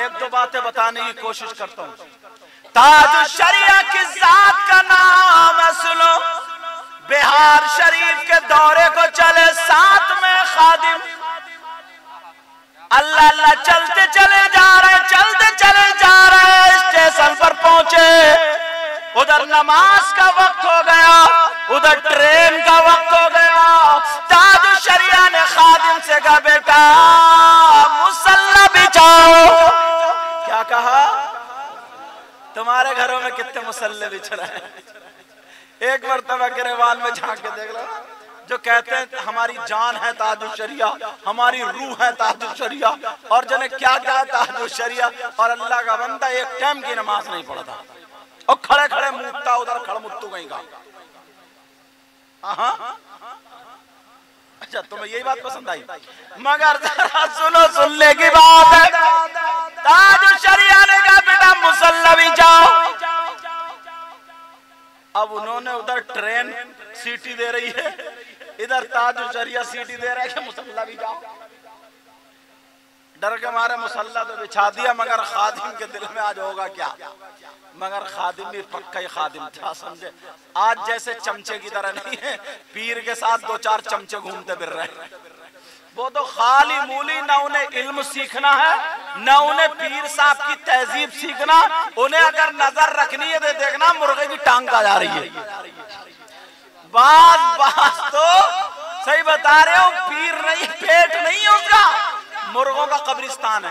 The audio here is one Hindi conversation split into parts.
एक दो बातें बताने की कोशिश करता हूँ। ताज शरिया की जात का नाम है, सुनो। बिहार शरीफ के दौरे को चले साथ में खादिम। अल्लाह अल्लाह, चलते चले जा रहे, चलते चले जा रहे, स्टेशन पर पहुँचे। उधर नमाज़ का वक्त हो गया, उधर ट्रेन का वक्त हो गया। ताज शरिया ने खादिम से कहा, बेटा, मुसल्ला बिछाओ क्या कहा, तुम्हारे घरों में कितने मुसल्ले बिछ रहे हैं। एक मरतबा गिरेवान में झाँक के देख लो, जो कहते हैं, हमारी जान है ताजुशरिया हमारी रूह है ताजुशरिया और जने क्या क्या ताजुशरिया और अल्लाह का बंदा एक टाइम की नमाज़ नहीं पढ़ता। और खड़े खड़े मुक्ता उधर खड़ मुत्तू कहीं का। अच्छा तुम्हें यही बात पसंद आई? मगर सुनो, सुनने की बात है। ट्रेन सीटी दे रही है। इधर ताजुशरिया सीटी दे रहा है मुसल्ला भी जाओ। डर के मारे मुसल्ला तो बिछा दिया, मगर खादिम के दिल में आज होगा क्या? मगर खादिम भी पक्का ही खादिम था, समझे? आज जैसे चमचे की तरह नहीं है, पीर के साथ दो चार चमचे घूमते फिर रहे। वो तो खाली मूली ना उन्हें इल्म सीखना है ना उन्हें पीर साहब की तहजीब सीखना, उन्हें अगर नज़र रखनी है तो देखना मुर्गे की टांग आ जा रही है। बात बात तो सही बता रहे हो, पीर नहीं, पेट नहीं है उसका। मुर्गों का कब्रिस्तान है।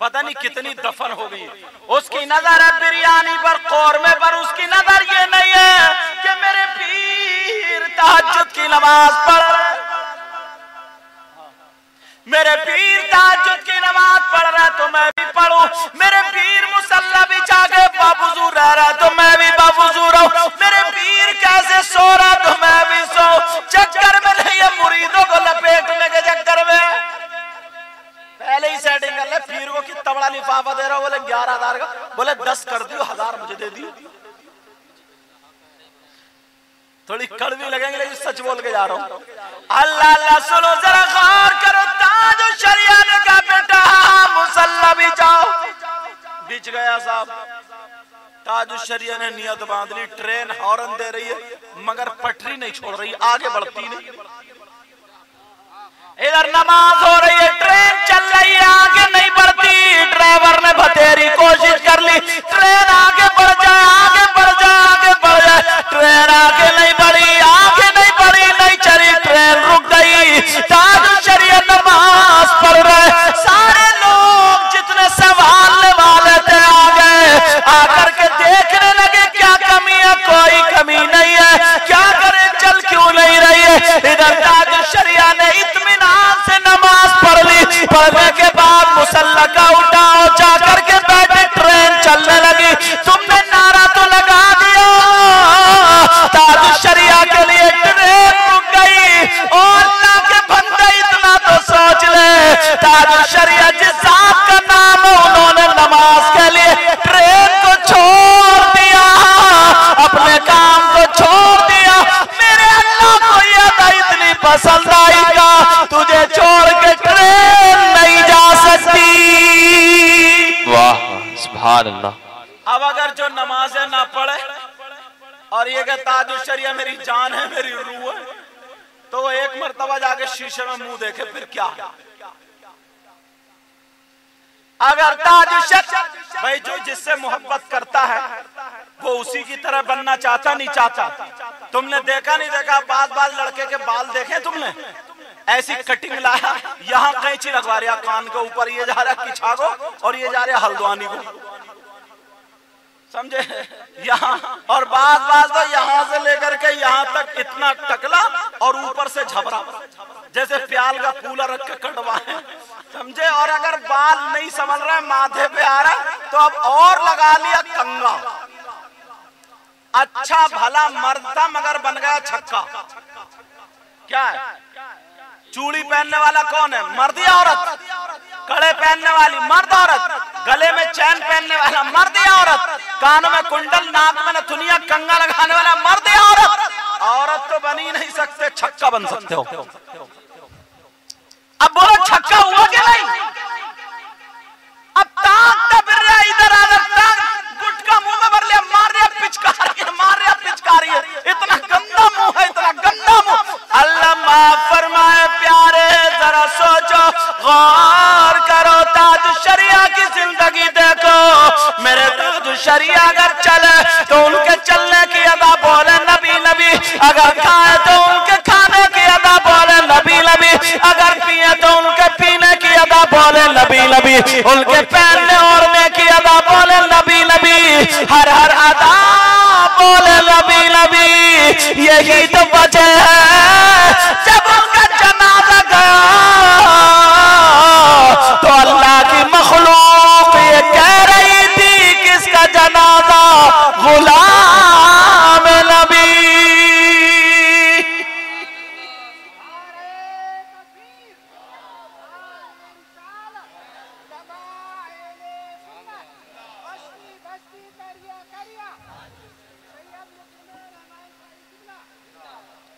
पता नहीं कितनी दफन हो गई। उसकी नज़र है बिरयानी पर, कौरमे पर, उसकी नज़र ये नहीं है कि मेरे पीर तहज्जुद की नमाज़ पढ़ रहे मेरे पीर ताजुद की नमाज़ पढ़ रहा तो मैं भी पढ़ू। मेरे पीर मुसल्ला बिछा के बाबूजू रह रहा तो मैं भी बाबूजू रहूँ मेरे पीर कैसे सो रहा तो मैं भी सो। चक्कर में नहीं है, मुरीदों को लपेटने के चक्कर में। पहले ही सेटिंग कर ले, पीर को कितना बड़ा लिफाफा दे रहा बोले, ग्यारह हज़ार का। बोले, दस कर दियो, हज़ार मुझे दे दियो। थोड़ी कड़वी लगेंगे, लेकिन सच बोल के जा रहा हूँ। अल्लाह अल्लाह सुनो, जरा गौर बीच गया साहब ताज शरिया ने नियत बाँध ली ट्रेन हॉर्न दे रही है मगर पटरी नहीं छोड़ रही आगे बढ़ती नहीं इधर नमाज़ हो रही है ट्रेन चल रही है आगे नहीं बढ़ती ड्राइवर ने बतेरी कोशिश अल्लाह अब अगर जो नमाजें ना पढ़े, और ये कहता ताजु शरिया मेरी जान है, मेरी रूह है तो वो एक मरतबा जाके शीशे में मुँह देखे, फिर क्या? अगर भाई जो जिससे मोहब्बत करता है, वो उसी की तरह बनना चाहता, नहीं चाहता? तुमने देखा, नहीं देखा? बात बात लड़के के बाल देखे तुमने? ऐसी कटिंग लाया, यहाँ कैंची लगवा रहा, कान के ऊपर ये जा रहा है किछागो, और ये जा रहा है हल्द्वानी को। समझे? यहाँ और बात बात तो यहाँ से लेकर के यहाँ तक इतना टकला और ऊपर से झबरा। जैसे प्याल का फूला रख के कटवाए समझे? और अगर बाल नहीं संभल रहा है माथे पे आ रहा है, तो अब और लगा लिया कंगा। अच्छा भला मर्द था मगर बन गया छक्का। क्या है? चूड़ी पहनने वाला कौन है? मर्द औरत? कड़े पहनने वाली मर्द औरत? चैन पहनने वाला मर्द या औरत? कानों में कुंडल, नाक में नथुनिया कंगा लगाने वाला मर्द या औरत? औरत तो बनी नहीं सकते, छक्का बन सकते हो। अब बोलो, छक्का हुआ क्या नहीं? शरिया अगर चले तो उनके चलने की अदा बोले, नबी नबी। अगर खाए तो उनके खाने की अदा बोले, नबी नबी। अगर पिए तो उनके पीने की अदा बोले, नबी नबी। उनके पहनने, ओढ़ने की अदा बोले, नबी नबी। हर हर अदा बोले, नबी नबी। यही तो वजह है।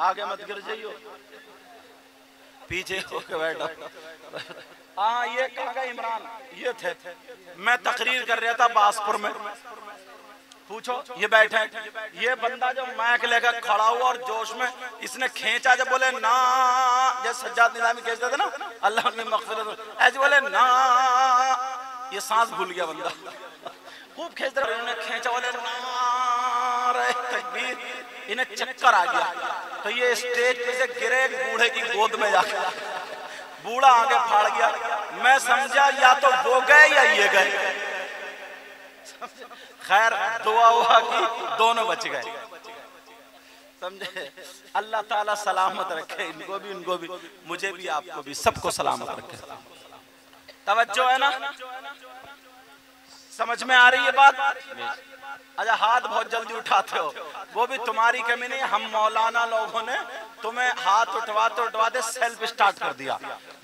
आगे मत गिर जाइयो। पीछे होके बैठो। हाँ ये कहा गए इमरान? ये थे। मैं तकरीर कर रहा था बासपुर में। पूछो, ये बैठे ये बंदा जब मैक लेकर खड़ा हुआ और जोश में इसने खींचा जब बोले, ना, जैसे सज्जाद निजामी खींचते थे ना, अल्लाह ने मगफिरत ऐसे बोले, ना, ये सांस भूल गया बंदा। खूब खींच रहे, उन्होंने खींचा, बोले नारे तकबीर, इन्हें चक्कर आ गया। तो ये स्टेज पे से गिरे बूढ़े की गोद में जाकर। बूढ़ा आगे फाड़ गया। मैं समझा, या तो वो गए या ये गए। खैर, दुआ हुआ कि दोनों बच गए। समझे? अल्लाह ताला सलामत रखे, इनको भी, उनको भी। मुझे भी, आपको भी, सबको सलामत रखे। तवज्जो है ना? समझ में आ रही है बात? अच्छा हाथ बहुत जल्दी उठाते हो। वो भी तुम्हारी कमी नहीं, हम मौलाना लोगों ने तुम्हें हाथ उठवाते उठवाते सेल्फ स्टार्ट कर दिया।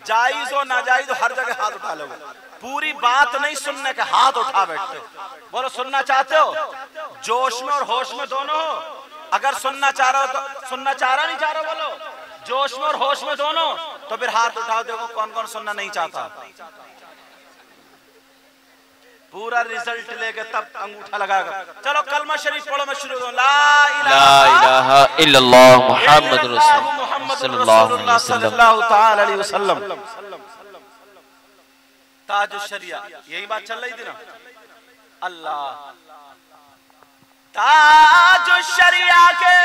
जायज़ हो ना जायज़ हो, हर जगह हाथ उठा लोगे। पूरी बात नहीं सुनने के, हाथ उठा बैठते बोलो, सुनना चाहते हो? जोश में और होश में दोनों हो। अगर सुनना चाह रहे हो तो सुनना चाह रहा नहीं चाह रहा बोलो। जोश में और होश में दोनों तो फिर हाथ उठाओ देखो कौन कौन सुनना नहीं चाहता? पूरा रिज़ल्ट लेके तब अंगूठा लगाएगा चलो कलमा शरीफ पढ़ो मैं शुरू करूँ। ला ला इलाहा इल्लल्लाह मुहम्मद रसूल सल्लल्लाहु अलैहि वसल्लम। सल्लल्लाहु ताला अलैहि वसल्लम। ताज शरिया यही बात चल रही थी ना? अल्लाह। ताज शरिया के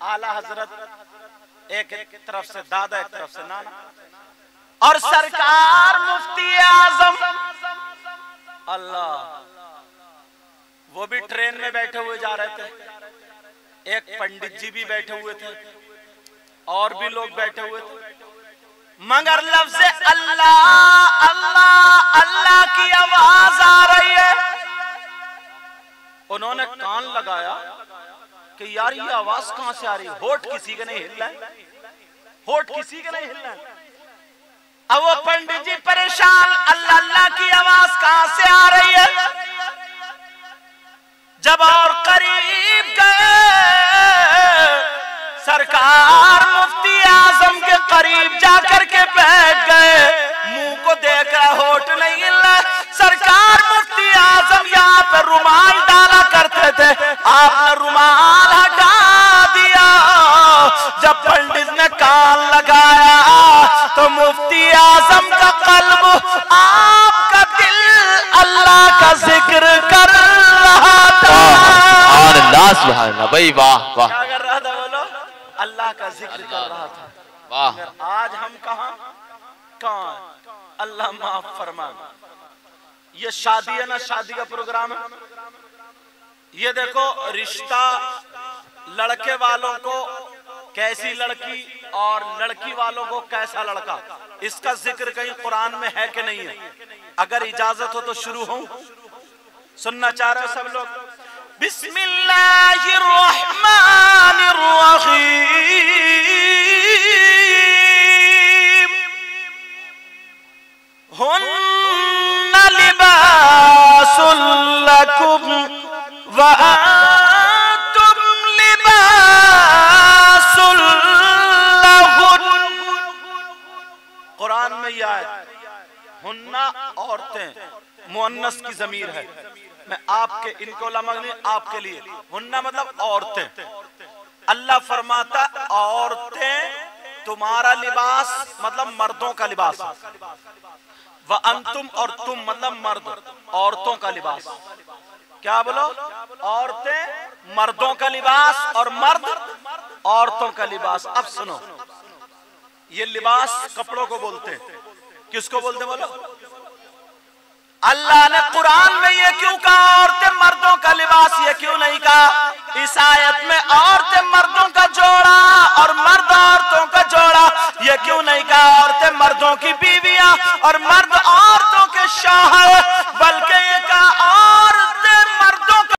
आला हज़रत एक एक तरफ़ से दादा एक तरफ़ से नाना। और सरकार मुफ्ती आज़म। अल्लाह। वो भी ट्रेन में बैठे हुए जा रहे थे। एक पंडित जी भी बैठे हुए थे। और भी लोग बैठे हुए थे। मगर लफ्ज अल्लाह अल्लाह अल्लाह की आवाज़ आ रही है। उन्होंने कान लगाया कि यार ये आवाज़ कहाँ से आ रही है? होठ किसी के नहीं हिल रहा है। होठ किसी के नहीं हिल रहा है। अब वो पंडित जी परेशान, अल्लाह अल्लाह की आवाज़ कहाँ से आ रही है? जब और करीब गए, सरकार मुफ्ती आज़म के करीब जाकर के बैठ गए। मुँह को देख रहा होट नहीं सरकार भाई वाह वाह। क्या कर रहा था बोलो? अल्लाह का ज़िक्र कर रहा था। वाह। आज हम कहा? कहाँ? अल्लाह माफ़ फरमा। ये शादी है ना शादी का प्रोग्राम है। ये देखो रिश्ता लड़के वालों को कैसी लड़की और लड़की वालों को कैसा लड़का। इसका ज़िक्र कहीं कुरान में है कि नहीं है? अगर इजाज़त हो तो शुरू हो। सुनना चाह रहे हो सब लोग? बिस्मिल्लाहिर्रहमानिर्रहीम हुन्न लिबासुल लकुम व अंतुम लिबासुल लहुन कुरान में यह आयत, हुन्ना औरतें, मुअन्नस की जमीर है। मैं आपके, इनको नहीं आपके लिए। हुन्ना मतलब औरतें। अल्लाह फरमाता, औरतें तुम्हारा लिबास मतलब मर्दों का लिबास। व अंतुम और तुम मतलब मर्द, औरतों का लिबास। क्या बोलो? औरतें मर्दों का लिबास और मर्द औरतों का लिबास। अब सुनो। ये लिबास कपड़ों को बोलते हैं। किसको बोलते बोलो? अल्लाह ने कुरान में ये क्यों कहा, औरतें मर्दों का लिबास ये क्यों नहीं कहा? इस आयत में औरतें मर्दों का जोड़ा और मर्द औरतों का जोड़ा ये क्यों नहीं कहा? औरतें मर्दों की बीवियाँ और मर्द औरतों के शौहर